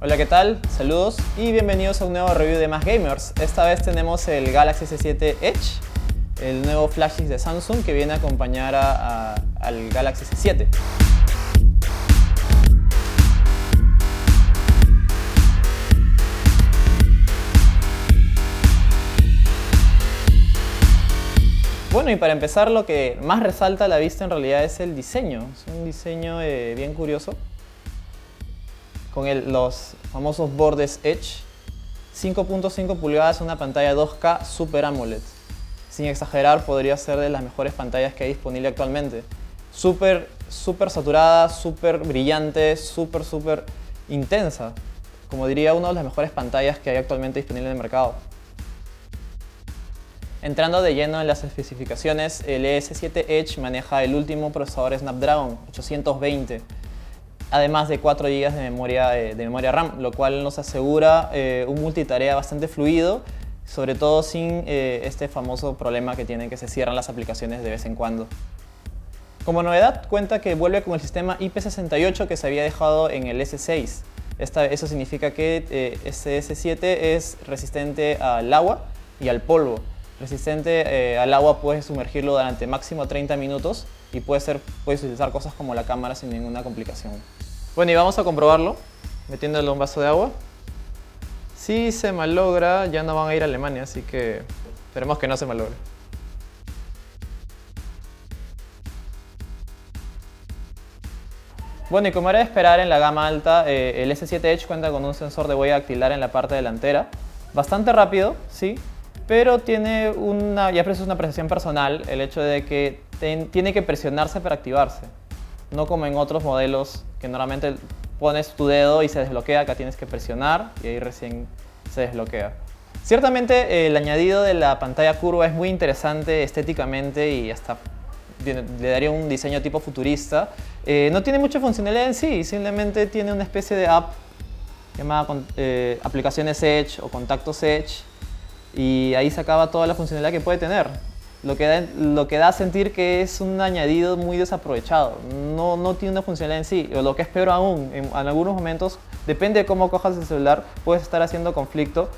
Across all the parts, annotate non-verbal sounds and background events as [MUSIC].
Hola, ¿qué tal? Saludos y bienvenidos a un nuevo review de Más Gamers. Esta vez tenemos el Galaxy S7 Edge, el nuevo flagship de Samsung que viene a acompañar a- al Galaxy S7. Bueno, y para empezar, lo que más resalta a la vista en realidad es el diseño. Es un diseño eh, bien curioso con los famosos bordes Edge. 5.5 pulgadas, una pantalla 2K Super AMOLED. Sin exagerar, podría ser de las mejores pantallas que hay disponible actualmente. Súper, súper saturada, súper brillante, súper, súper intensa. Como diría, una de las mejores pantallas que hay actualmente disponible en el mercado. Entrando de lleno en las especificaciones, el S7 Edge maneja el último procesador Snapdragon 820 además de 4 GB de memoria, eh, de memoria RAM, lo cual nos asegura eh, un multitarea bastante fluido, sobre todo sin eh, este famoso problema que tienen que se cierran las aplicaciones de vez en cuando. Como novedad, cuenta que vuelve con el sistema IP68 que se había dejado en el S6. Esta- eso significa que eh, este S7 es resistente al agua y al polvo. Resistente eh, al agua puedes sumergirlo durante máximo 30 minutos y puede ser, puedes utilizar cosas como la cámara sin ninguna complicación. Bueno, y vamos a comprobarlo metiéndole un vaso de agua. Si se malogra, ya no van a ir a Alemania, así que esperemos que no se malogre. Bueno, y como era de esperar en la gama alta, eh, el S7 Edge cuenta con un sensor de huella dactilar en la parte delantera. Bastante rápido, sí, pero tiene una, ya es una apreciación personal, el hecho de que tiene que presionarse para activarse. No como en otros modelos que normalmente pones tu dedo y se desbloquea, acá tienes que presionar y ahí recién se desbloquea. Ciertamente eh, el añadido de la pantalla curva es muy interesante estéticamente y hasta le daría un diseño tipo futurista. Eh, no tiene mucha funcionalidad en sí, simplemente tiene una especie de app llamada eh, aplicaciones Edge o contactos Edge y ahí se acaba toda la funcionalidad que puede tener. Lo que, da, lo que da a sentir que es un añadido muy desaprovechado. No, no tiene una funcionalidad en sí. O lo que es peor aún, en, algunos momentos, depende de cómo cojas el celular, puedes estar haciendo conflicto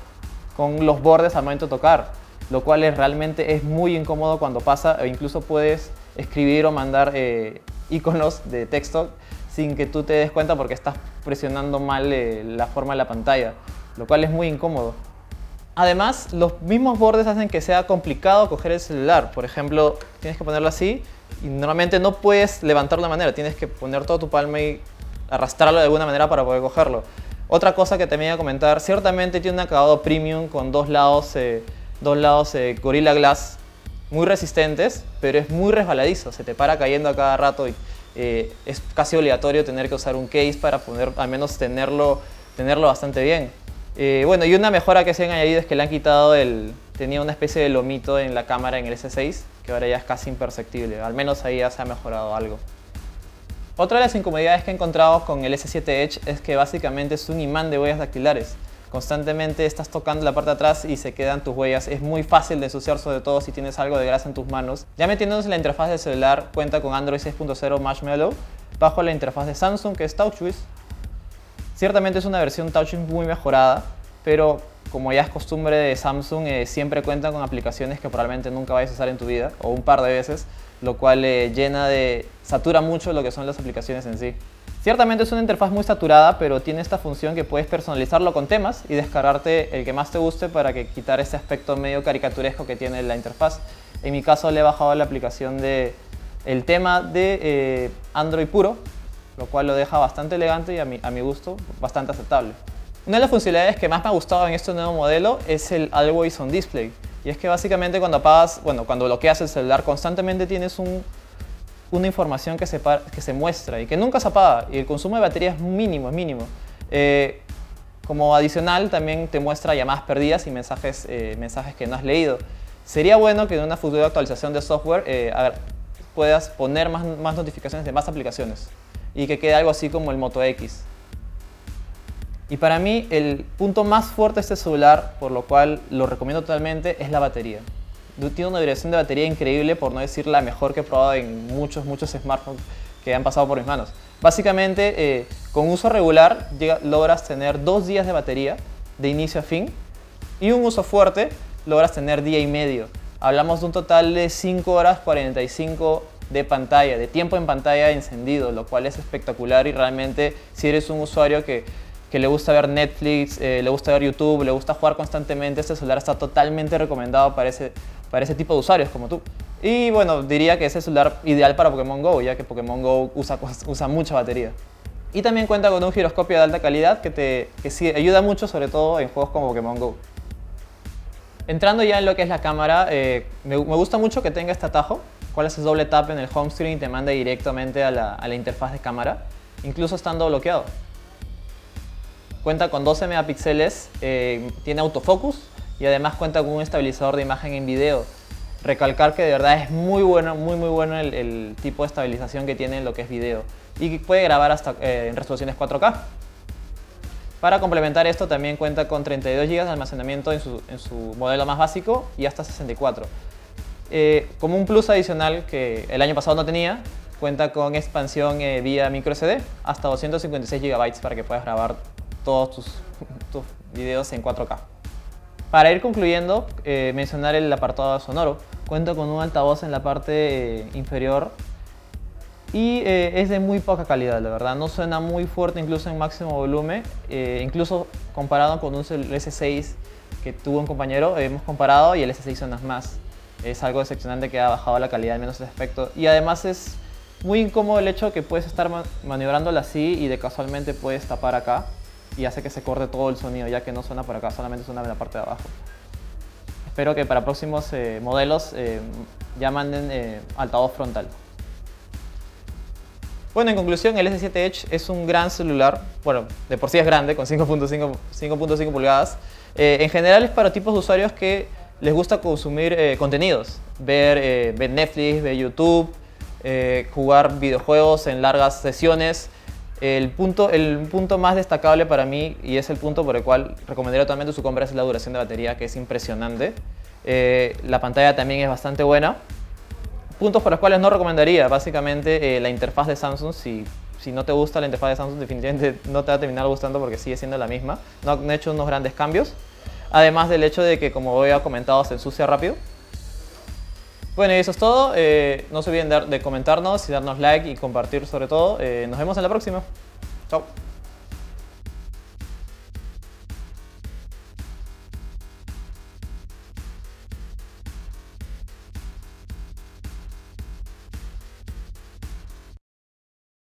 con los bordes al momento de tocar, lo cual realmente es muy incómodo cuando pasa e incluso puedes escribir o mandar eh, iconos de texto sin que tú te des cuenta porque estás presionando mal eh, la forma de la pantalla, lo cual es muy incómodo. Además, los mismos bordes hacen que sea complicado coger el celular. Por ejemplo, tienes que ponerlo así y normalmente no puedes levantarlo de manera, tienes que poner toda tu palma y arrastrarlo de alguna manera para poder cogerlo. Otra cosa que también iba a comentar, ciertamente tiene un acabado premium con dos lados, eh, dos lados eh, Gorilla Glass muy resistentes, pero es muy resbaladizo, se te para cayendo a cada rato y eh, es casi obligatorio tener que usar un case para poder al menos tenerlo, tenerlo bastante bien. Eh, bueno, y una mejora que se han añadido es que le han quitado el... tenía una especie de lomito en la cámara en el S6, que ahora ya es casi imperceptible, al menos ahí ya se ha mejorado algo. Otra de las incomodidades que he encontrado con el S7 Edge es que básicamente es un imán de huellas dactilares. Constantemente estás tocando la parte de atrás y se quedan tus huellas. Es muy fácil de ensuciar, sobre todo si tienes algo de grasa en tus manos. Ya metiéndonos en la interfaz del celular, cuenta con Android 6.0 Marshmallow, bajo la interfaz de Samsung que es TouchWiz. Ciertamente es una versión TouchWiz muy mejorada, pero como ya es costumbre de Samsung, eh, siempre cuenta con aplicaciones que probablemente nunca vayas a usar en tu vida, o un par de veces, lo cual eh, llena de... satura mucho lo que son las aplicaciones en sí. Ciertamente es una interfaz muy saturada, pero tiene esta función que puedes personalizarlo con temas y descargarte el que más te guste para que quitar ese aspecto medio caricaturesco que tiene la interfaz. En mi caso le he bajado la aplicación de el tema de eh, Android puro, lo cual lo deja bastante elegante y a mi, a mi gusto bastante aceptable. Una de las funcionalidades que más me ha gustado en este nuevo modelo es el Always On Display. Y es que básicamente cuando apagas, bueno, cuando bloqueas el celular constantemente tienes un, una información que se, que se muestra y que nunca se apaga y el consumo de batería es mínimo, es mínimo. Eh, como adicional también te muestra llamadas perdidas y mensajes, eh, mensajes que no has leído. Sería bueno que en una futura actualización de software eh, puedas poner más, más notificaciones de más aplicaciones y que quede algo así como el Moto X. Y para mí el punto más fuerte de este celular, por lo cual lo recomiendo totalmente, es la batería. Tiene una duración de batería increíble, por no decir la mejor que he probado en muchos, muchos smartphones que han pasado por mis manos. Básicamente, eh, con uso regular logras tener dos días de batería de inicio a fin y un uso fuerte logras tener día y medio. Hablamos de un total de 5 horas 45 de pantalla, de tiempo en pantalla encendido, lo cual es espectacular y realmente si eres un usuario que, le gusta ver Netflix, eh, le gusta ver YouTube, le gusta jugar constantemente, este celular está totalmente recomendado para ese, para ese tipo de usuarios como tú. Y bueno, diría que es el celular ideal para Pokémon GO, ya que Pokémon GO usa, usa mucha batería. Y también cuenta con un giroscopio de alta calidad que te que ayuda mucho, sobre todo en juegos como Pokémon GO. Entrando ya en lo que es la cámara, eh, me, gusta mucho que tenga este atajo, cual es el doble tap en el home screen y te manda directamente a la, interfaz de cámara, incluso estando bloqueado. Cuenta con 12 megapíxeles, eh, tiene autofocus y además cuenta con un estabilizador de imagen en video. Recalcar que de verdad es muy bueno, muy muy bueno el, tipo de estabilización que tiene en lo que es video y puede grabar hasta eh, en resoluciones 4K. Para complementar esto también cuenta con 32 GB de almacenamiento en su, modelo más básico y hasta 64. Eh, como un plus adicional que el año pasado no tenía, cuenta con expansión eh, vía microSD hasta 256 GB para que puedas grabar todos tus, [LAUGHS] videos en 4K. Para ir concluyendo, eh, mencionar el apartado sonoro. Cuenta con un altavoz en la parte inferior y eh, es de muy poca calidad, la verdad. No suena muy fuerte incluso en máximo volumen. Eh, incluso comparado con un S6 que tuvo un compañero, hemos comparado y el S6 suena más. Es algo decepcionante que ha bajado la calidad, al menos ese aspecto. Y además es muy incómodo el hecho que puedes estar maniobrándola así y de casualmente puedes tapar acá y hace que se corte todo el sonido, ya que no suena por acá, solamente suena en la parte de abajo. Espero que para próximos eh, modelos ya manden altavoz frontal. Bueno, en conclusión, el S7 Edge es un gran celular. Bueno, de por sí es grande, con 5.5 pulgadas. Eh, en general es para tipos de usuarios que les gusta consumir eh, contenidos. Ver, eh, ver, Netflix, ver YouTube, jugar videojuegos en largas sesiones. El punto, el punto más destacable para mí, y es el punto por el cual recomendaría totalmente su compra, es la duración de batería, que es impresionante. la pantalla también es bastante buena puntos por los cuales no recomendaría, básicamente eh, la interfaz de Samsung, si, si no te gusta la interfaz de Samsung definitivamente no te va a terminar gustando porque sigue siendo la misma, no han hecho unos grandes cambios, además del hecho de que como había comentado se ensucia rápido. Bueno y eso es todo, eh, no se olviden de, comentarnos y darnos like y compartir sobre todo, eh, nos vemos en la próxima, chao.